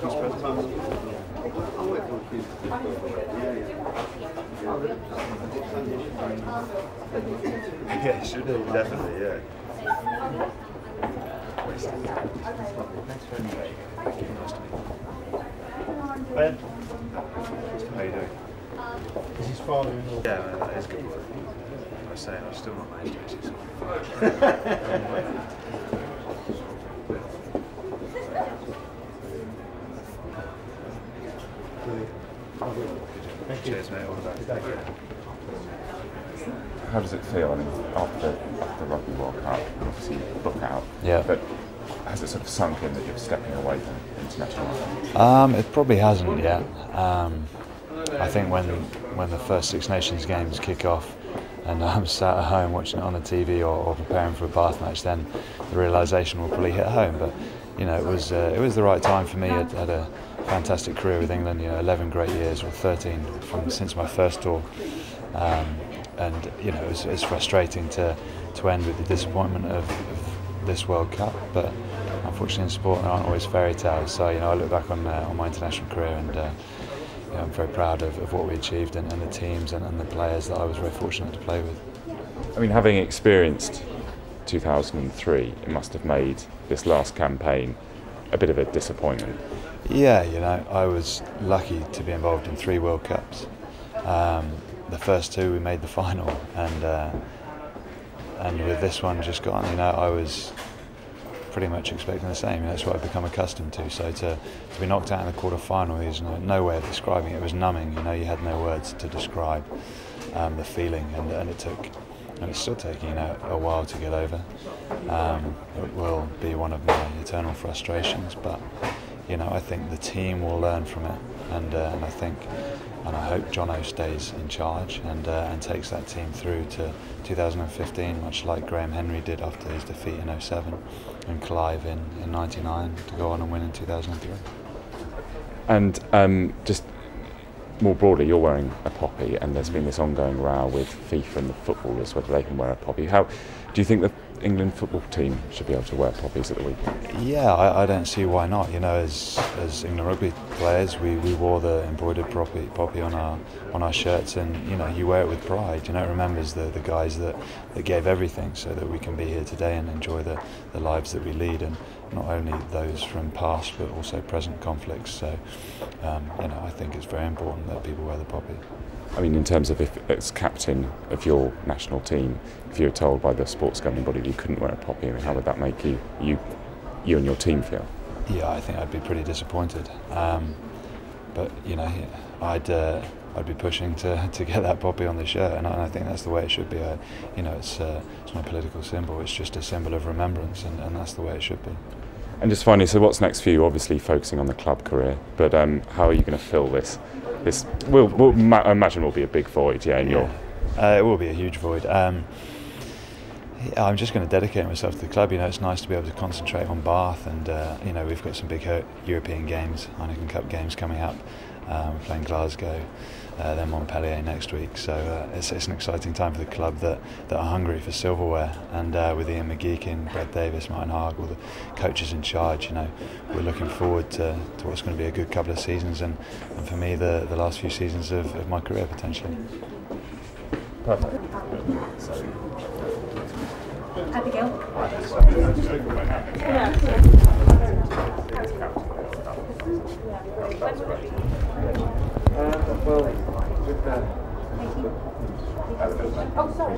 Yeah, should do, definitely, yeah. Ben, how you doing? Is father-in-law? Yeah, man, that is good work. I saying, I'm still not managed to actually. Thank you. Cheers, mate. All the best. Thank you. How does it feel? I mean, after the Rugby World Cup, obviously book out. Yeah. But has it sort of sunk in that you're stepping away from international? Um, it probably hasn't yet. Um, I think when when the first Six Nations games kick off, and I'm sat at home watching it on the TV or, or preparing for a Bath match, then the realization will probably hit home. But you know, it was uh, it was the right time for me. I'd had a fantastic career with England. You know, 11 great years, or 13 from since my first tour. Um, and you know, it was, it's frustrating to to end with the disappointment of, of this World Cup, but unfortunately in sport there aren't always fairy tales. So you know, I look back on uh, on my international career and. Uh, I'm very proud of, of what we achieved and, and the teams and, and the players that I was very fortunate to play with. I mean, having experienced 2003, it must have made this last campaign a bit of a disappointment. Yeah, you know, I was lucky to be involved in three World Cups. Um, the first two we made the final, and uh, and with this one just gone, you know, I was pretty much expecting the same. That's what I've become accustomed to. So to, to be knocked out in the quarter final, there's no, no way of describing it. It was numbing. You know, you had no words to describe um, the feeling, and, and it took, and it's still taking know a while to get over. Um, it will be one of my eternal frustrations, but you know, I think the team will learn from it, and uh, and I think. And I hope Jono stays in charge and uh, and takes that team through to 2015, much like Graham Henry did after his defeat in 07 and Clive in, in 99 to go on and win in 2003. And um, just more broadly, you're wearing a poppy, and there's been this ongoing row with FIFA and the footballers whether they can wear a poppy. How do you think the England football team should be able to wear poppies at the weekend? Yeah, I, I don't see why not. You know, as as England rugby players, we, we wore the embroidered poppy, poppy on our on our shirts, and you know, you wear it with pride. You know, it remembers the, the guys that, that gave everything so that we can be here today and enjoy the, the lives that we lead, and not only those from past but also present conflicts. So, um, you know, I think it's very important that people wear the poppy. I mean, in terms of if as captain of your national team, if you were told by the sports governing body that you couldn't wear a poppy, I mean, how would that make you, you, you and your team feel? Yeah, I think I'd be pretty disappointed. Um, but you know, I'd uh, I'd be pushing to, to get that poppy on the shirt, and I, and I think that's the way it should be. I, you know, it's uh, it's not a political symbol; it's just a symbol of remembrance, and, and that's the way it should be. And just finally, so what's next for you? Obviously, focusing on the club career, but um, how are you going to fill this? This will, ma- I imagine will be a big void, yeah, in your Uh, it will be a huge void. Um, I'm just going to dedicate myself to the club. You know, it's nice to be able to concentrate on Bath, and uh, you know, we've got some big European games, Heineken Cup games coming up. Um, playing Glasgow, uh, then Montpellier next week. So uh, it's, it's an exciting time for the club that, that are hungry for silverware. And uh, with Ian McGeechan, Brad Davis, Martin Haag, all the coaches in charge, you know, we're looking forward to, to what's going to be a good couple of seasons, and, and for me, the, the last few seasons of, of my career potentially. perfect. Abigail. Oh, sorry.